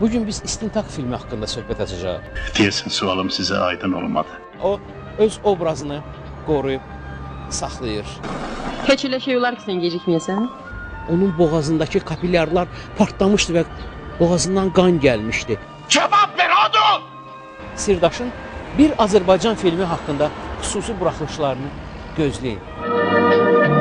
Bugün biz İstintaq filmi haqqında söhbət açacağıq. Deyəsən sualım sizə aydın olmadı. O öz obrazını qoruyub saxlayır. Heç elə şey olar ki, sən gecikməyəsən? Onun boğazındakı kapilyarlar partlamışdı və boğazından qan gəlmişdi. Cavab ver oğlum! Sirdaşın bir Azərbaycan filmi haqqında xüsusi buraxılışlarını gözləyin.